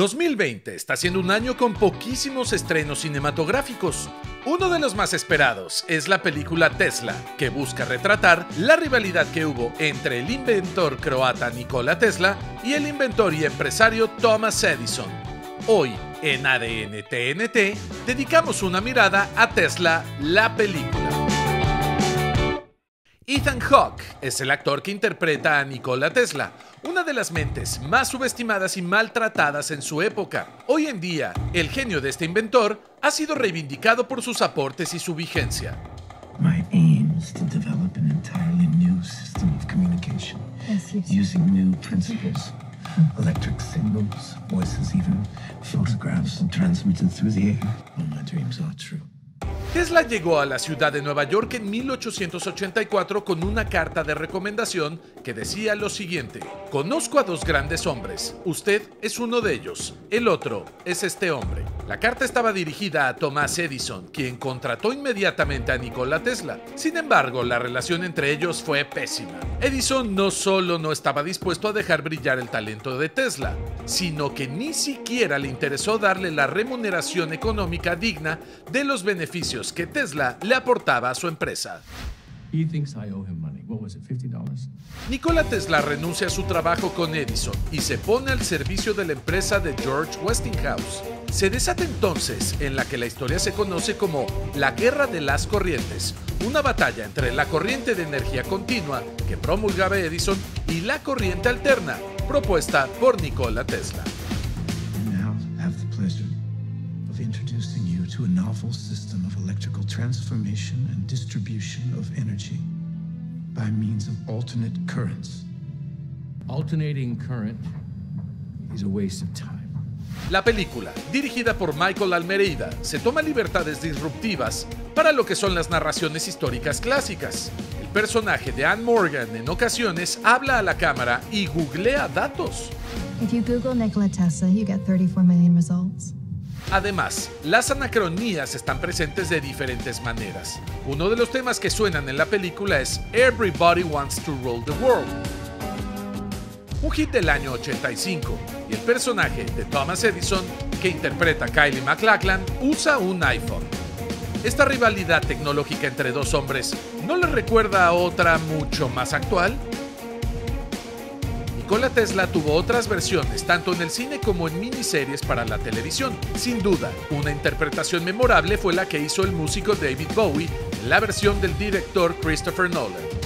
2020 está siendo un año con poquísimos estrenos cinematográficos. Uno de los más esperados es la película Tesla, que busca retratar la rivalidad que hubo entre el inventor croata Nikola Tesla y el inventor y empresario Thomas Edison. Hoy, en ADN TNT, dedicamos una mirada a Tesla, la película. Ethan Hawke es el actor que interpreta a Nikola Tesla, una de las mentes más subestimadas y maltratadas en su época. Hoy en día, el genio de este inventor ha sido reivindicado por sus aportes y su vigencia. My aim is to develop an entirely new system of communication using new principles. Electric signals, voices, even photographs transmitted through the air. All my dreams are true. Tesla llegó a la ciudad de Nueva York en 1884 con una carta de recomendación que decía lo siguiente, conozco a dos grandes hombres, usted es uno de ellos, el otro es este hombre. La carta estaba dirigida a Thomas Edison, quien contrató inmediatamente a Nikola Tesla. Sin embargo, la relación entre ellos fue pésima. Edison no solo no estaba dispuesto a dejar brillar el talento de Tesla, sino que ni siquiera le interesó darle la remuneración económica digna de los beneficios que Tesla le aportaba a su empresa. Nikola Tesla renuncia a su trabajo con Edison y se pone al servicio de la empresa de George Westinghouse. Se desata entonces en la que la historia se conoce como la Guerra de las Corrientes, una batalla entre la corriente de energía continua que promulgaba Edison y la corriente alterna propuesta por Nikola Tesla. to a novel system of electrical transformation and distribution of energy by means of alternate currents. Alternating current is a waste of time. La película, dirigida por Michael Almereida, se toma libertades disruptivas para lo que son las narraciones históricas clásicas. El personaje de Anne Morgan en ocasiones habla a la cámara y googlea datos. If you Google Nikola Tesla, you get 34 million results. Además, las anacronías están presentes de diferentes maneras. Uno de los temas que suenan en la película es Everybody Wants to Rule the World, un hit del año 85, y el personaje de Thomas Edison, que interpreta Kylie MacLachlan, usa un iPhone. Esta rivalidad tecnológica entre dos hombres no le recuerda a otra mucho más actual Nikola Tesla tuvo otras versiones tanto en el cine como en miniseries para la televisión. Sin duda, una interpretación memorable fue la que hizo el músico David Bowie en la versión del director Christopher Nolan.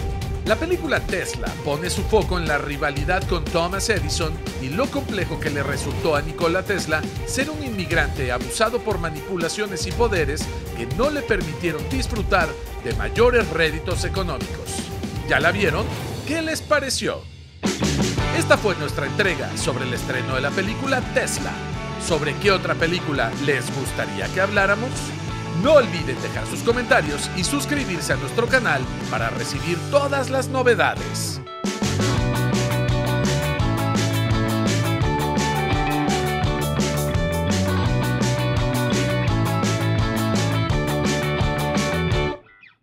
La película Tesla pone su foco en la rivalidad con Thomas Edison y lo complejo que le resultó a Nikola Tesla ser un inmigrante abusado por manipulaciones y poderes que no le permitieron disfrutar de mayores réditos económicos. ¿Ya la vieron? ¿Qué les pareció? Esta fue nuestra entrega sobre el estreno de la película Tesla. ¿Sobre qué otra película les gustaría que habláramos? No olviden dejar sus comentarios y suscribirse a nuestro canal para recibir todas las novedades.